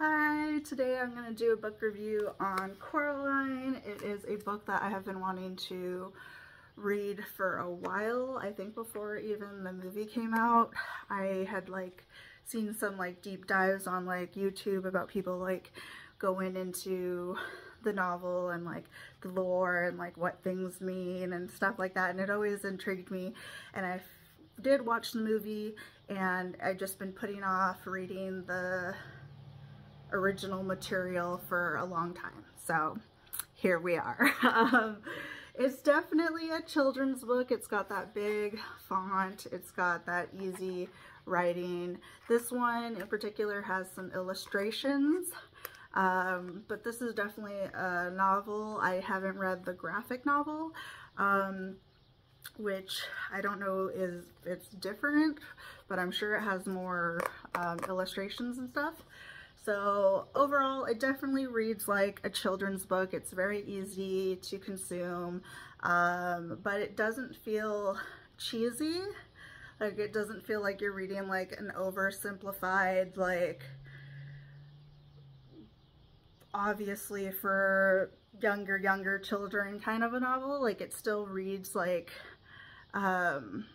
Hi, today I'm going to do a book review on Coraline. It is a book that I have been wanting to read for a while. I think before even the movie came out, I had like seen some like deep dives on like YouTube about people like going into the novel and like the lore and like what things mean and stuff like that and it always intrigued me and I did watch the movie and I've just been putting off reading the original material for a long time. So here we are. um, it's definitely a children's book. It's got that big font. It's got that easy writing. This one in particular has some illustrations. Um, but this is definitely a novel. I haven't read the graphic novel, um, which I don't know is it's different, but I'm sure it has more um, illustrations and stuff. So overall, it definitely reads like a children's book. It's very easy to consume, um, but it doesn't feel cheesy. Like it doesn't feel like you're reading like an oversimplified, like obviously for younger, younger children kind of a novel. Like it still reads like, um,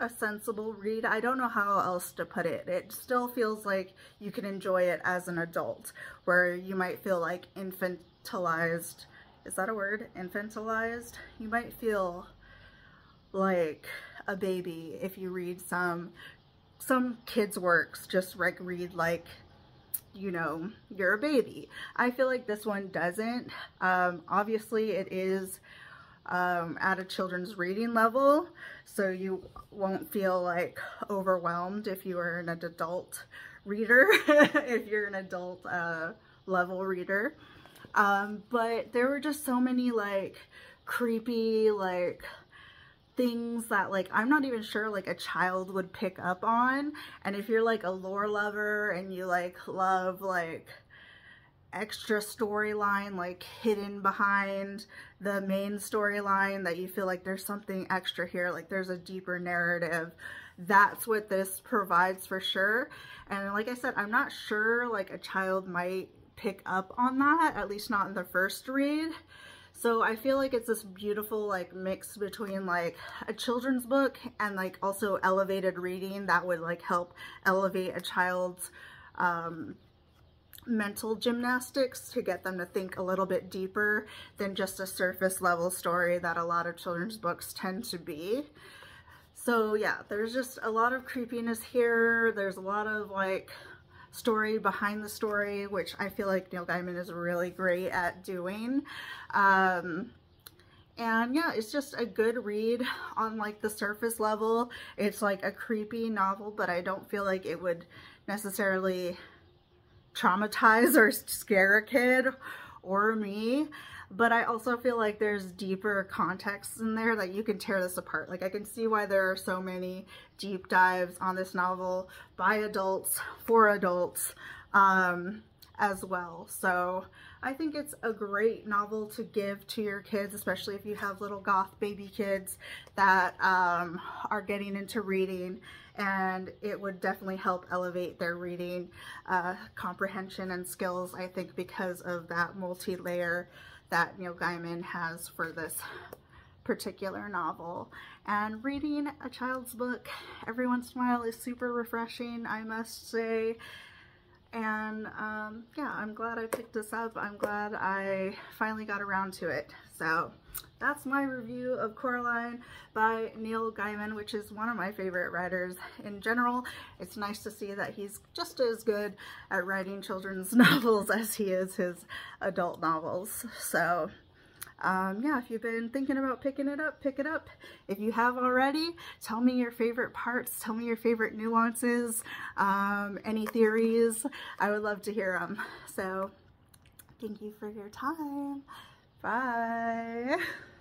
a sensible read. I don't know how else to put it. It still feels like you can enjoy it as an adult, where you might feel like infantilized. Is that a word? Infantilized? You might feel like a baby if you read some some kids works just like read like you know you're a baby i feel like this one doesn't um obviously it is um, at a children's reading level so you won't feel like overwhelmed if you are an adult reader, if you're an adult uh, level reader. Um, but there were just so many like creepy like things that like I'm not even sure like a child would pick up on and if you're like a lore lover and you like love like extra storyline like hidden behind the main storyline that you feel like there's something extra here like there's a deeper narrative. That's what this provides for sure. And like I said I'm not sure like a child might pick up on that at least not in the first read. So I feel like it's this beautiful like mix between like a children's book and like also elevated reading that would like help elevate a child's um, mental gymnastics to get them to think a little bit deeper than just a surface level story that a lot of children's books tend to be. So yeah, there's just a lot of creepiness here. There's a lot of like story behind the story, which I feel like Neil Gaiman is really great at doing. Um, and yeah, it's just a good read on like the surface level. It's like a creepy novel, but I don't feel like it would necessarily traumatize or scare a kid or me but I also feel like there's deeper context in there that you can tear this apart. Like I can see why there are so many deep dives on this novel by adults, for adults, um, as well. So I think it's a great novel to give to your kids, especially if you have little goth baby kids that um, are getting into reading and it would definitely help elevate their reading uh, comprehension and skills, I think, because of that multi-layer that Neil Gaiman has for this particular novel. And reading a child's book every once in a while is super refreshing, I must say. And um, yeah, I'm glad I picked this up. I'm glad I finally got around to it. So that's my review of Coraline by Neil Gaiman, which is one of my favorite writers in general. It's nice to see that he's just as good at writing children's novels as he is his adult novels. So um, yeah, if you've been thinking about picking it up, pick it up. If you have already, tell me your favorite parts, tell me your favorite nuances, um, any theories. I would love to hear them. So thank you for your time. Bye.